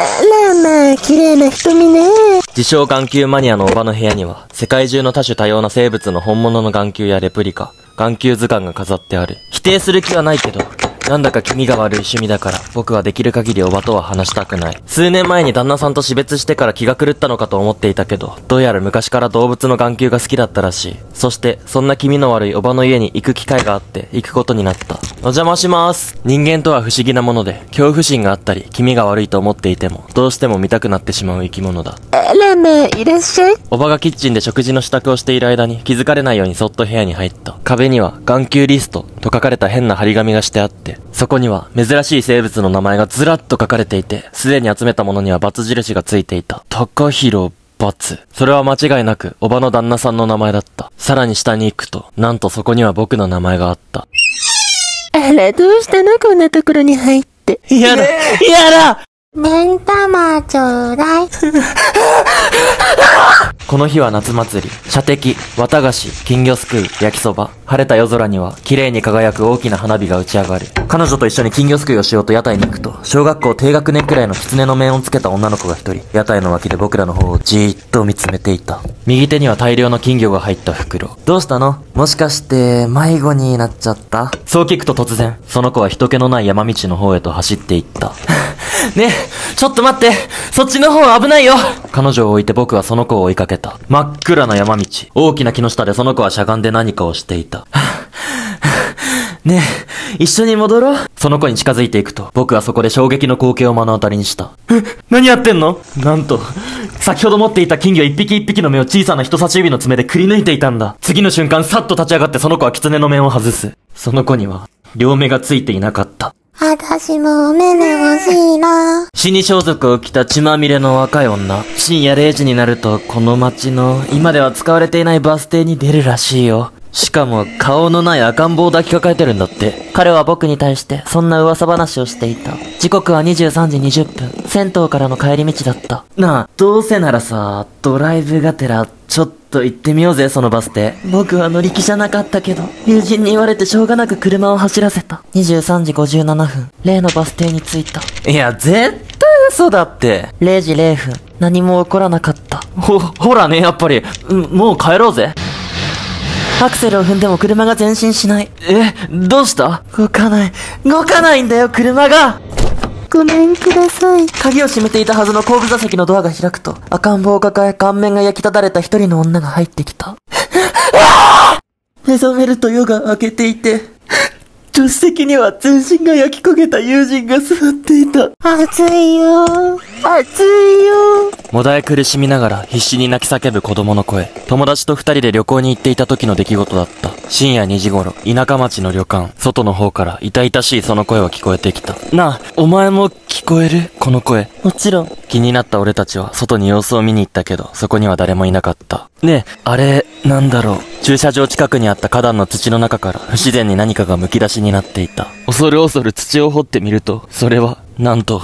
らまあ、綺麗な瞳ね。自称眼球マニアのおばの部屋には、世界中の多種多様な生物の本物の眼球やレプリカ、眼球図鑑が飾ってある。否定する気はないけど、なんだか気味が悪い趣味だから、僕はできる限りおばとは話したくない。数年前に旦那さんと死別してから気が狂ったのかと思っていたけど、どうやら昔から動物の眼球が好きだったらしい。そして、そんな気味の悪いおばの家に行く機会があって、行くことになった。お邪魔します。人間とは不思議なもので、恐怖心があったり、気味が悪いと思っていても、どうしても見たくなってしまう生き物だ。あらまあ、いらっしゃい。おばがキッチンで食事の支度をしている間に気づかれないようにそっと部屋に入った。壁には眼球リストと書かれた変な張り紙がしてあって、そこには珍しい生物の名前がずらっと書かれていて、すでに集めたものには×印がついていた。高弘×。それは間違いなく、おばの旦那さんの名前だった。さらに下に行くと、なんとそこには僕の名前があった。あら、どうしたのこんなところに入って。やだやだ目ん玉ちょうだい。この日は夏祭り。射的、綿菓子、金魚すくい、焼きそば。晴れた夜空には、綺麗に輝く大きな花火が打ち上がる。彼女と一緒に金魚すくいをしようと屋台に行くと、小学校低学年くらいの狐の面をつけた女の子が一人、屋台の脇で僕らの方をじーっと見つめていた。右手には大量の金魚が入った袋。どうしたの？もしかして、迷子になっちゃった？そう聞くと突然、その子は人気のない山道の方へと走っていった。ねえ、ちょっと待ってそっちの方危ないよ彼女を置いて僕はその子を追いかけた。真っ暗な山道。大きな木の下でその子はしゃがんで何かをしていた。ねえ、一緒に戻ろうその子に近づいていくと、僕はそこで衝撃の光景を目の当たりにした。え、何やってんの？なんと、先ほど持っていた金魚一匹一匹の目を小さな人差し指の爪でくり抜いていたんだ。次の瞬間、さっと立ち上がってその子は狐の面を外す。その子には、両目がついていなかった。あたしも目目欲しいな。死に装束を着た血まみれの若い女。深夜0時になると、この街の、今では使われていないバス停に出るらしいよ。しかも、顔のない赤ん坊を抱きかかえてるんだって。彼は僕に対して、そんな噂話をしていた。時刻は23時20分。銭湯からの帰り道だった。なあ、どうせならさ、ドライブがてら、ちょっとと行ってみようぜ、そのバス停。僕は乗り気じゃなかったけど、友人に言われてしょうがなく車を走らせた。23時57分、例のバス停に着いた。いや、絶対嘘だって。0時0分、何も起こらなかった。ほ、ほらね、やっぱり、うんもう帰ろうぜ。アクセルを踏んでも車が前進しない。え、どうした？動かない。動かないんだよ、車がごめんください。鍵を閉めていたはずの後部座席のドアが開くと、赤ん坊を抱え顔面が焼きただれた一人の女が入ってきた。目覚めると夜が明けていて、助手席には全身が焼き焦げた友人が座っていた。暑いよ。暑いよ。もだえ苦しみながら必死に泣き叫ぶ子供の声。友達と二人で旅行に行っていた時の出来事だった。深夜2時頃、田舎町の旅館、外の方から痛々しいその声は聞こえてきた。なあ、お前も聞こえる？この声。もちろん。気になった俺たちは外に様子を見に行ったけど、そこには誰もいなかった。ねえ、あれ、なんだろう？駐車場近くにあった花壇の土の中から不自然に何かが剥き出しになっていた。恐る恐る土を掘ってみると、それは、なんと、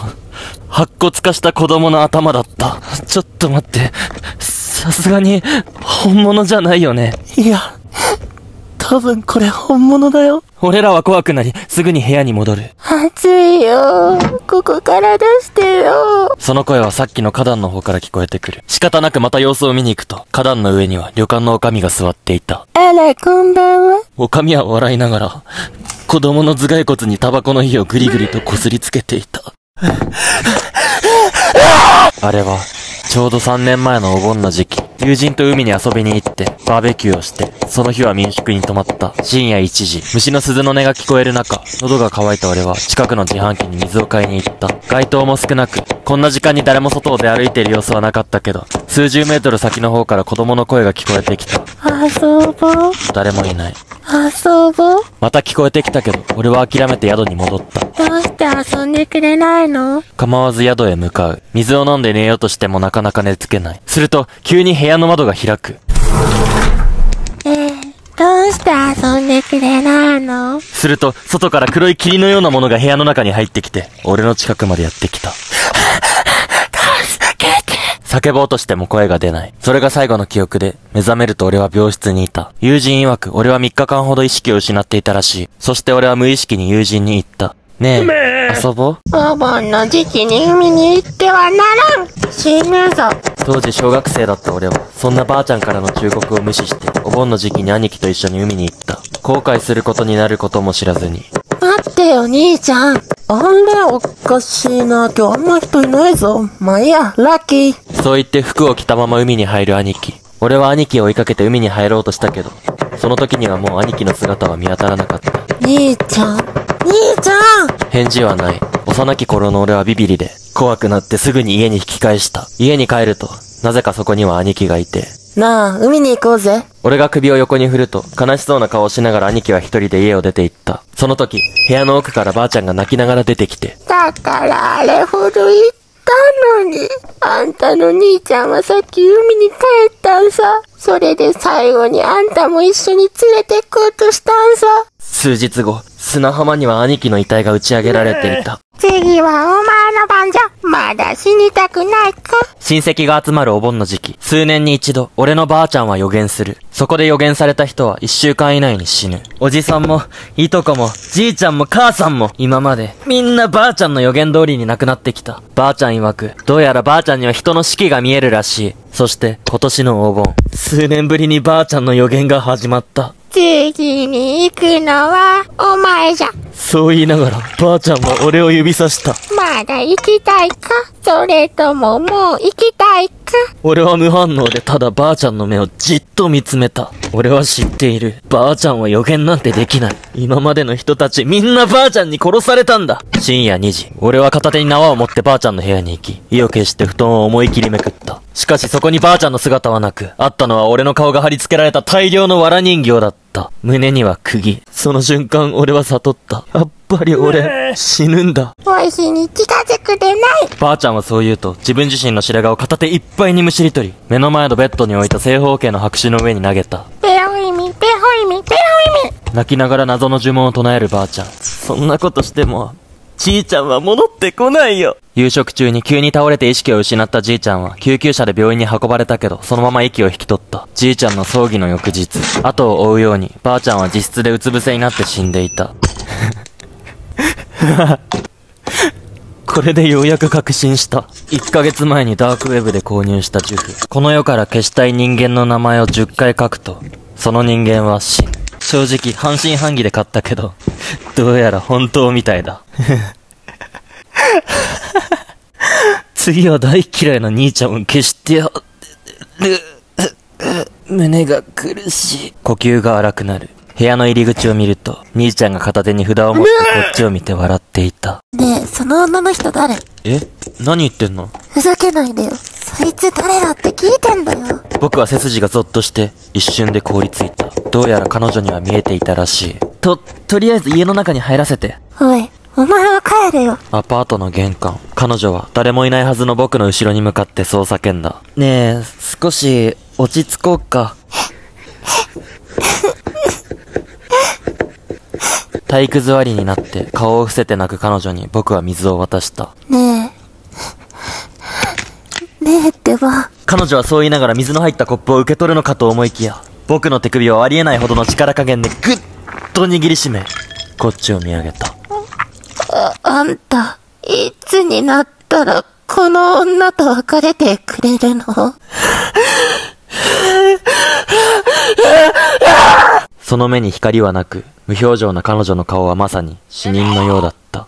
白骨化した子供の頭だった。ちょっと待って。さすがに、本物じゃないよね。いや、多分これ本物だよ。俺らは怖くなり、すぐに部屋に戻る。暑いよ。ここから出してよ。その声はさっきの花壇の方から聞こえてくる。仕方なくまた様子を見に行くと、花壇の上には旅館の女将が座っていた。あら、こんばんは。女将は笑いながら、子供の頭蓋骨にタバコの火をぐりぐりとこすりつけていた。あれは、ちょうど3年前のお盆の時期、友人と海に遊びに行って、バーベキューをして、その日は民宿に泊まった。深夜1時、虫の鈴の音が聞こえる中、喉が渇いた俺は近くの自販機に水を買いに行った。街灯も少なく、こんな時間に誰も外を出歩いている様子はなかったけど、数十メートル先の方から子供の声が聞こえてきた。遊ぼう。誰もいない。遊ぼう。また聞こえてきたけど、俺は諦めて宿に戻った。どうして遊んでくれないの？構わず宿へ向かう。水を飲んで寝ようとしてもなかなか寝つけない。すると、急に部屋の窓が開く。えー、どうして遊んでくれないの？すると、外から黒い霧のようなものが部屋の中に入ってきて、俺の近くまでやってきた。叫ぼうとしても声が出ない。それが最後の記憶で、目覚めると俺は病室にいた。友人曰く、俺は3日間ほど意識を失っていたらしい。そして俺は無意識に友人に言った。ねえ、遊ぼう？お盆の時期に海に行ってはならん死ぬぞ当時小学生だった俺は、そんなばあちゃんからの忠告を無視して、お盆の時期に兄貴と一緒に海に行った。後悔することになることも知らずに。待ってよ兄ちゃんあれおかしいな今日あんま人いないぞまあいいやラッキーそう言って服を着たまま海に入る兄貴。俺は兄貴を追いかけて海に入ろうとしたけど、その時にはもう兄貴の姿は見当たらなかった。兄ちゃん兄ちゃん返事はない。幼き頃の俺はビビリで、怖くなってすぐに家に引き返した。家に帰ると、なぜかそこには兄貴がいて、なあ海に行こうぜ俺が首を横に振ると、悲しそうな顔をしながら兄貴は一人で家を出て行った。その時、部屋の奥からばあちゃんが泣きながら出てきて、だからあれほど言ったのに。あんたの兄ちゃんはさっき海に帰ったんさ。それで最後にあんたも一緒に連れてこうとしたんさ。数日後、砂浜には兄貴の遺体が打ち上げられていた。次はお前の番じゃ。まだ死にたくないか親戚が集まるお盆の時期、数年に一度、俺のばあちゃんは予言する。そこで予言された人は一週間以内に死ぬ。おじさんも、いとこも、じいちゃんも母さんも、今まで、みんなばあちゃんの予言通りに亡くなってきた。ばあちゃん曰く、どうやらばあちゃんには人の死期が見えるらしい。そして、今年のお盆、数年ぶりにばあちゃんの予言が始まった。次に行くのはお前じゃ。そう言いながら、ばあちゃんは俺を指さした。まだ行きたいか？それとももう行きたいか？俺は無反応でただばあちゃんの目をじっと見つめた。俺は知っている。ばあちゃんは予言なんてできない。今までの人たちみんなばあちゃんに殺されたんだ。深夜2時、俺は片手に縄を持ってばあちゃんの部屋に行き、意を決して布団を思い切りめくった。しかしそこにばあちゃんの姿はなく、あったのは俺の顔が貼り付けられた大量の藁人形だった。胸には釘。その瞬間俺は悟った。やっぱり俺、死ぬんだ。わしに近づくでないばあちゃんはそう言うと、自分自身の白髪を片手いっぱいにむしり取り、目の前のベッドに置いた正方形の白紙の上に投げた。ペホイミ、ペホイミ、ペホイミ泣きながら謎の呪文を唱えるばあちゃん。そんなことしても、じいちゃんは戻ってこないよ。夕食中に急に倒れて意識を失ったじいちゃんは救急車で病院に運ばれたけど、そのまま息を引き取った。じいちゃんの葬儀の翌日、後を追うように、ばあちゃんは自室でうつ伏せになって死んでいた。これでようやく確信した。1ヶ月前にダークウェブで購入した呪符。この世から消したい人間の名前を10回書くと、その人間は死ぬ。正直、半信半疑で買ったけど、どうやら本当みたいだ。次は大嫌いな兄ちゃんを消してやる。胸が苦しい。呼吸が荒くなる。部屋の入り口を見ると、兄ちゃんが片手に札を持ってこっちを見て笑っていた。ねえ、その女の人誰？え？何言ってんの？ふざけないでよ。そいつ誰だって聞いてんだよ。僕は背筋がゾッとして、一瞬で凍りついた。どうやら彼女には見えていたらしい。と、とりあえず家の中に入らせて。おい、お前は帰れよ。アパートの玄関。彼女は誰もいないはずの僕の後ろに向かってそう叫んだ。ねえ、少し落ち着こうか。体育座りになって顔を伏せて泣く彼女に僕は水を渡した。ねえ。ねえってば。彼女はそう言いながら水の入ったコップを受け取るのかと思いきや、僕の手首をありえないほどの力加減でぐっと握りしめ、こっちを見上げた。あ、あんた、いつになったら、この女と別れてくれるの？その目に光はなく、無表情な彼女の顔はまさに死人のようだった。